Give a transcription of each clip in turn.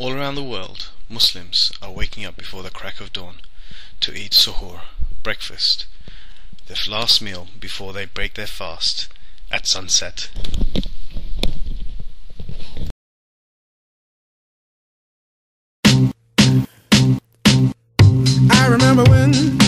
All around the world, Muslims are waking up before the crack of dawn to eat suhoor, breakfast, their last meal before they break their fast at sunset. I remember when,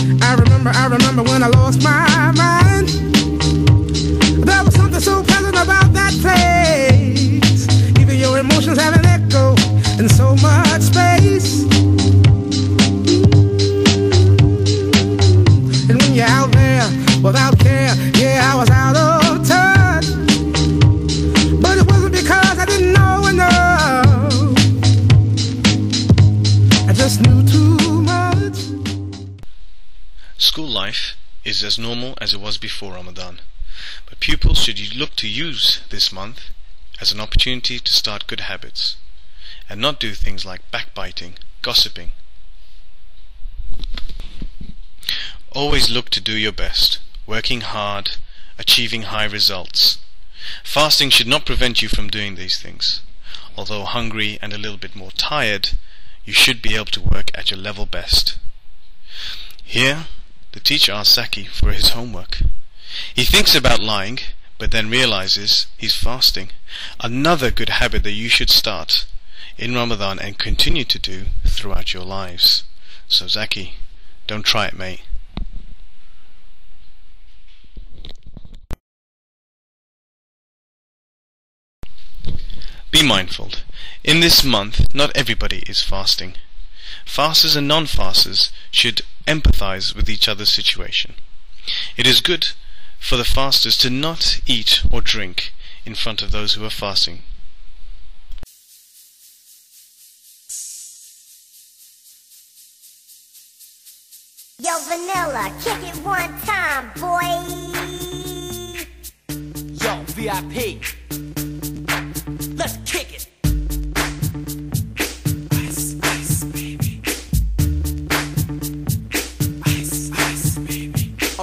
without care, yeah, I was out of touch. But it wasn't because I didn't know enough. I just knew too much. School life is as normal as it was before Ramadan, but pupils should look to use this month as an opportunity to start good habits and not do things like backbiting, gossiping. Always look to do your best, working hard, achieving high results. Fasting should not prevent you from doing these things. Although hungry and a little bit more tired, you should be able to work at your level best. Here, the teacher asks Zaki for his homework. He thinks about lying, but then realizes he's fasting. Another good habit that you should start in Ramadan and continue to do throughout your lives. So Zaki, don't try it, mate. Be mindful. In this month, not everybody is fasting. Fasters and non-fasters should empathize with each other's situation. It is good for the fasters to not eat or drink in front of those who are fasting. Yo, Vanilla, kick it one time, boy. Yo, VIP.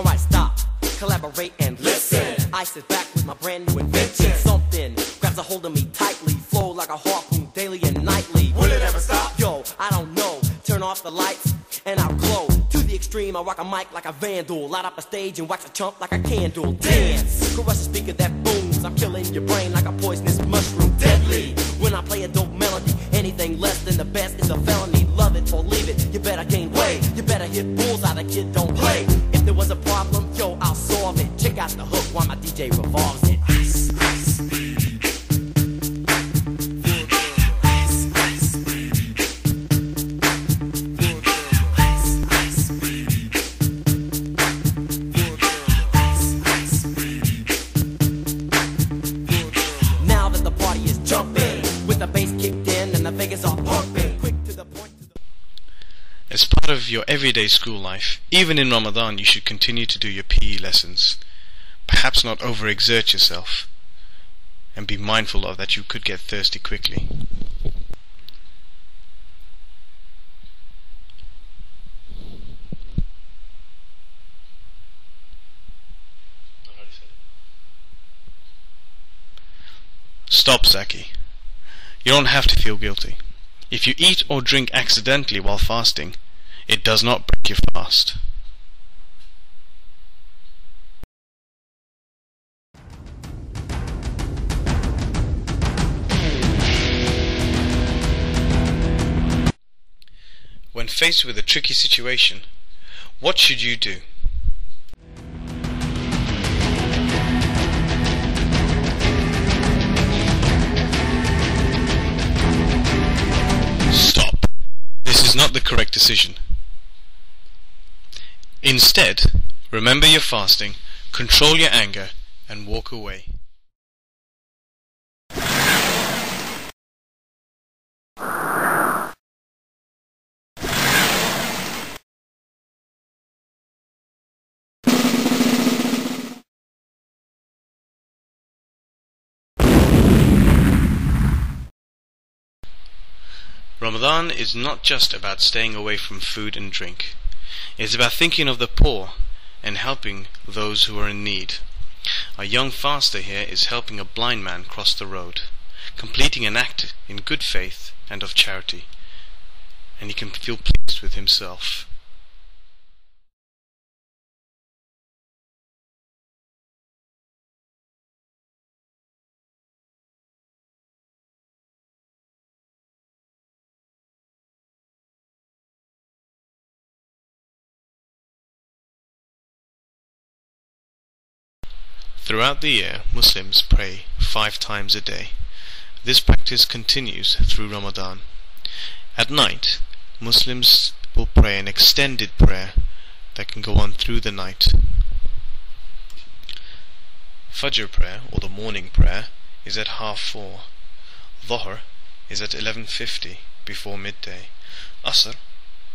Baby. All right, stop, collaborate and listen. I sit back with my brand new invention. Something grabs a hold of me tightly, flow like a harpoon daily and nightly. Will it ever stop? Yo, I don't know. Turn off the lights and I'll glow. To the extreme, I rock a mic like a vandal. Light up a stage and wax a chump like a candle. Dance, crush a speaker that booms. I'm killing your brain like a poisonous mushroom. Deadly. When I play a dope melody, anything less than the best is a felony. Love it or leave it. Your everyday school life, even in Ramadan, you should continue to do your PE lessons. Perhaps not overexert yourself, and be mindful of that you could get thirsty quickly. Stop, Zaki. You don't have to feel guilty. If you eat or drink accidentally while fasting, it does not break your fast. When faced with a tricky situation, what should you do? Stop. This is not the correct decision. Instead, remember your fasting, control your anger, and walk away. Ramadan is not just about staying away from food and drink. It's about thinking of the poor and helping those who are in need. A young faster here is helping a blind man cross the road, completing an act in good faith and of charity, and he can feel pleased with himself. Throughout the year, Muslims pray five times a day. This practice continues through Ramadan. At night, Muslims will pray an extended prayer that can go on through the night. Fajr prayer, or the morning prayer, is at half four. Dhuhr is at 11.50 before midday. Asr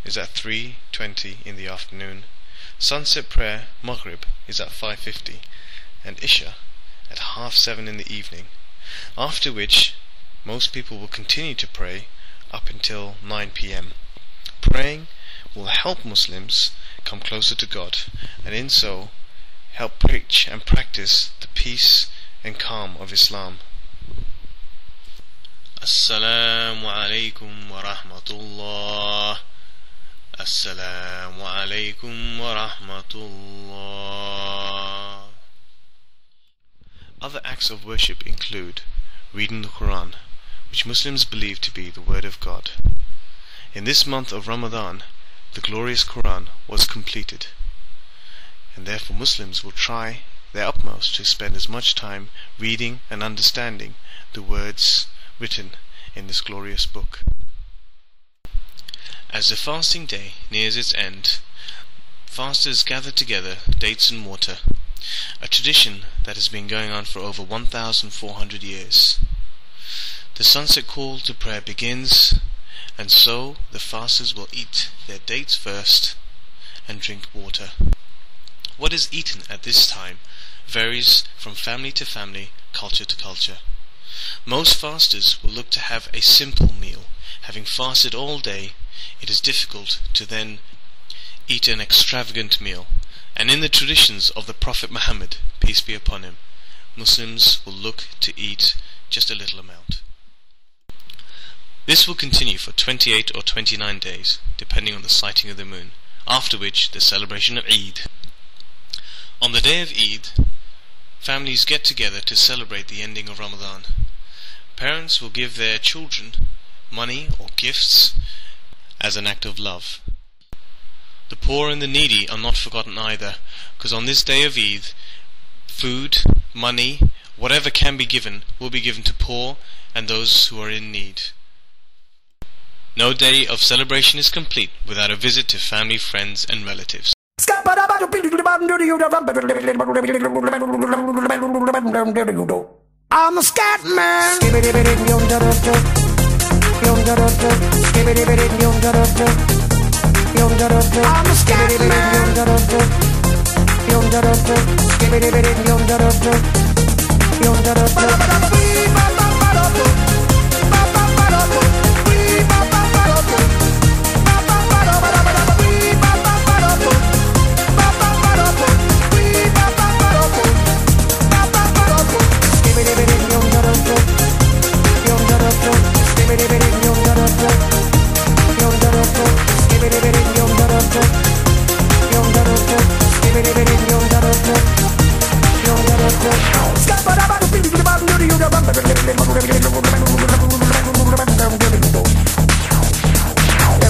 is at 3.20 in the afternoon. Sunset prayer, Maghrib, is at 5.50 and Isha at half seven in the evening, after which most people will continue to pray up until 9 pm. Praying will help Muslims come closer to God and in so help preach and practice the peace and calm of Islam. Assalamu alaikum wa rahmatullah. Assalamu alaikum wa rahmatullah. Other acts of worship include reading the Quran, which Muslims believe to be the word of God. In this month of Ramadan, the glorious Quran was completed, and therefore Muslims will try their utmost to spend as much time reading and understanding the words written in this glorious book. As the fasting day nears its end, fasters gather together dates and water a tradition that has been going on for over 1,400 years. The sunset call to prayer begins, and so the fasters will eat their dates first and drink water. What is eaten at this time varies from family to family, culture to culture. Most fasters will look to have a simple meal. Having fasted all day, it is difficult to then eat an extravagant meal and in the traditions of the Prophet Muhammad, peace be upon him, Muslims will look to eat just a little amount. This will continue for 28 or 29 days, depending on the sighting of the moon, after which the celebration of Eid. On the day of Eid, families get together to celebrate the ending of Ramadan. Parents will give their children money or gifts as an act of love. The poor and the needy are not forgotten either, because on this day of Eid, food, money, whatever can be given, will be given to poor and those who are in need. No day of celebration is complete without a visit to family, friends, and relatives. I'm a scat man. I'm a scat man.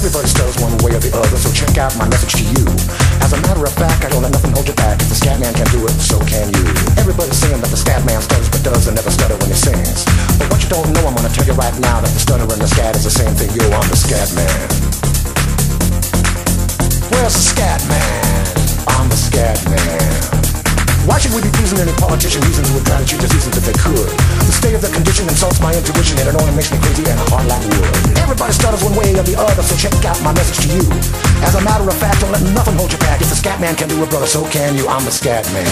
Everybody stutters one way or the other, so check out my message to you. As a matter of fact, I don't let nothing hold you back. If the scat man can do it, so can you. Everybody's saying that the scat man stutters but does and never stutter when he sings. But what you don't know, I'm gonna tell you right now that the stutter and the scat is the same thing. Yo, I'm the scat man. Where's the scat man? I'm the scat man. Why should we be pleasing any politician reasons would try to cheat diseases if they could? The state of their condition insults my intuition and it only makes me crazy and hard like wood. Everybody stutters one way or the other, so check out my message to you. As a matter of fact, don't let nothing hold you back. If the scat man can do it, brother, so can you. I'm the scat man.